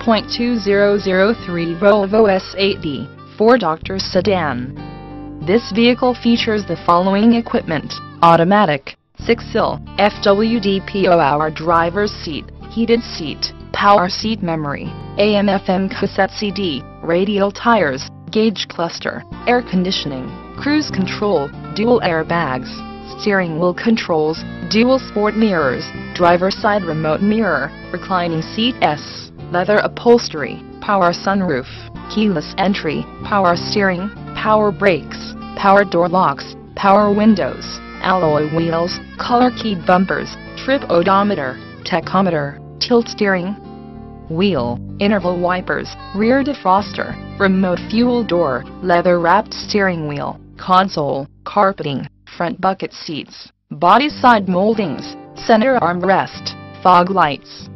5.2003 Volvo S80, 4-doctor sedan. This vehicle features the following equipment, automatic, 6-sill, FWD-PO hour driver's seat, heated seat, power seat memory, AM-FM cassette CD, radial tires, gauge cluster, air conditioning, cruise control, dual airbags, steering wheel controls, dual sport mirrors, driver side remote mirror, reclining seat S, leather upholstery, power sunroof, keyless entry, power steering, power brakes, power door locks, power windows, alloy wheels, color keyed bumpers, trip odometer, tachometer, tilt steering, wheel, interval wipers, rear defroster, remote fuel door, leather wrapped steering wheel, console, carpeting, front bucket seats, body side moldings, center armrest, fog lights,